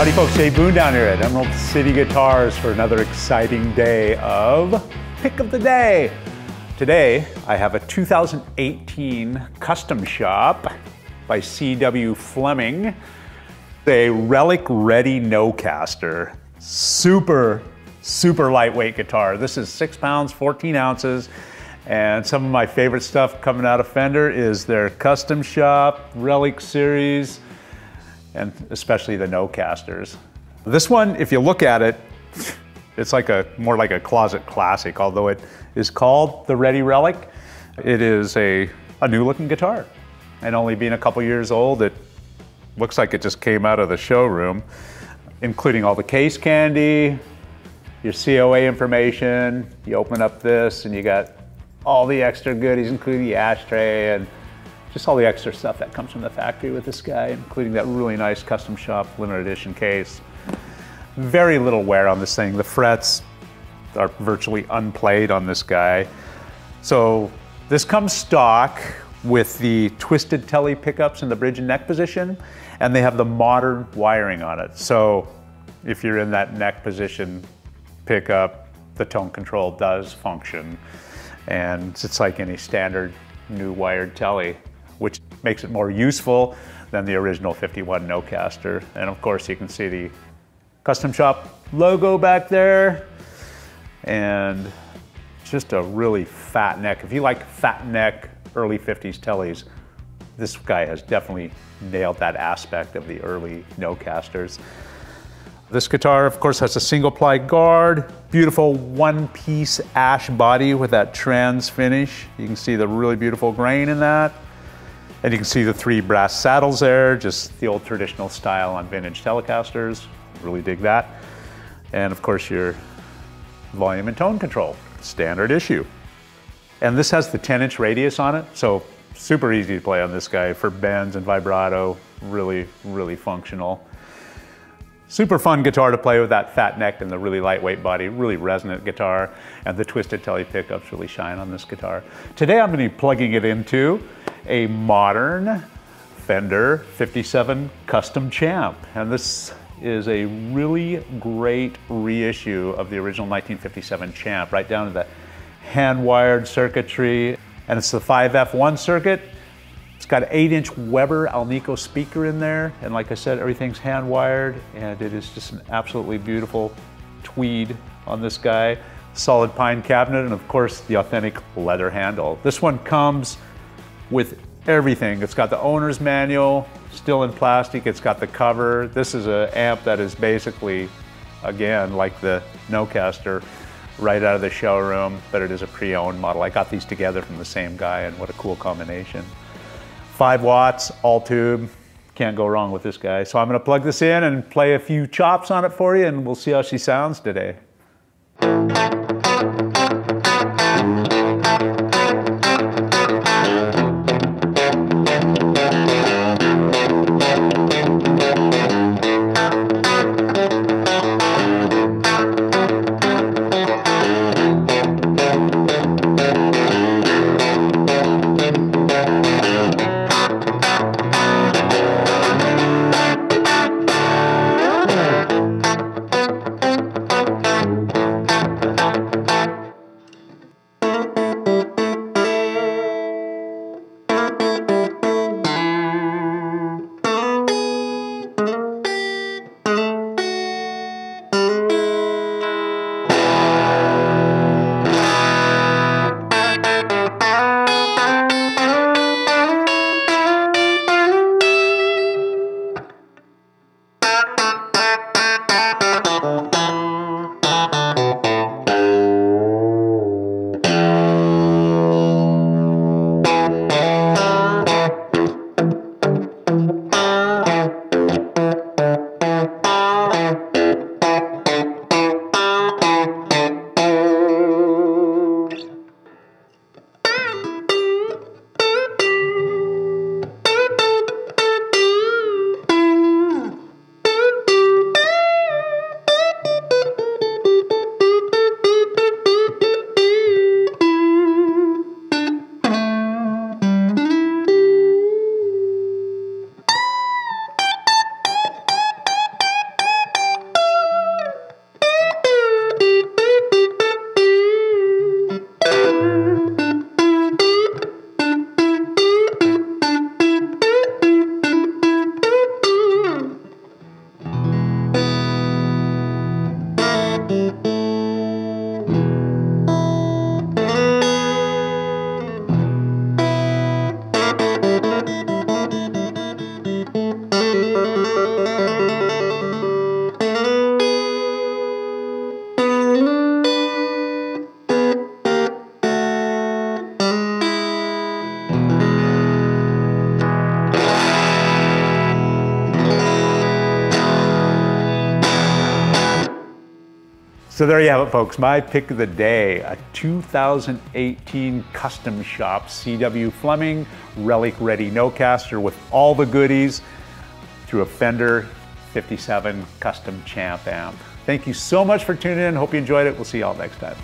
Howdy folks, Dave Boone down here at Emerald City Guitars for another exciting day of Pick of the Day. Today, I have a 2018 custom shop by C.W. Fleming. A Relic Ready Nocaster. Super, super lightweight guitar. This is six pounds, 14 ounces. And some of my favorite stuff coming out of Fender is their custom shop, Relic series, and especially the Nocasters. This one, if you look at it, it's like a more like a closet classic, although it is called the Ready Relic. It is a, a new looking guitar. And only being a couple years old, it looks like it just came out of the showroom, including all the case candy, your COA information. You open up this and you got all the extra goodies, including the ashtray and just all the extra stuff that comes from the factory with this guy, including that really nice custom shop limited edition case. Very little wear on this thing. The frets are virtually unplayed on this guy. So this comes stock with the twisted Tele pickups in the bridge and neck position, and they have the modern wiring on it. So if you're in that neck position pickup, the tone control does function. And it's like any standard new wired Tele which makes it more useful than the original 51 Nocaster. And of course you can see the custom shop logo back there and just a really fat neck. If you like fat neck early 50s Teles, this guy has definitely nailed that aspect of the early Nocasters. This guitar, of course, has a single ply guard, beautiful one piece ash body with that trans finish. You can see the really beautiful grain in that. And you can see the three brass saddles there, just the old traditional style on vintage Telecasters. Really dig that. And of course your volume and tone control, standard issue. And this has the 10 inch radius on it, so super easy to play on this guy for bends and vibrato, really, really functional. Super fun guitar to play with that fat neck and the really lightweight body, really resonant guitar, and the twisted Tele pickups really shine on this guitar. Today I'm going to be plugging it into a modern Fender 57 Custom Champ, and this is a really great reissue of the original 1957 Champ, right down to the hand-wired circuitry, and it's the 5F1 circuit, it's got an 8 inch Weber Alnico speaker in there. And like I said, everything's hand wired and it is just an absolutely beautiful tweed on this guy. Solid pine cabinet and of course the authentic leather handle. This one comes with everything. It's got the owner's manual, still in plastic. It's got the cover. This is an amp that is basically, again, like the Nocaster, right out of the showroom, but it is a pre-owned model. I got these together from the same guy and what a cool combination. Five watts, all tube. Can't go wrong with this guy. So I'm gonna plug this in and play a few chops on it for you and we'll see how she sounds today. So there you have it, folks. My pick of the day, a 2018 Custom Shop CW Fleming Relic Ready Nocaster with all the goodies through a Fender 57 Custom Champ amp. Thank you so much for tuning in. Hope you enjoyed it. We'll see you all next time.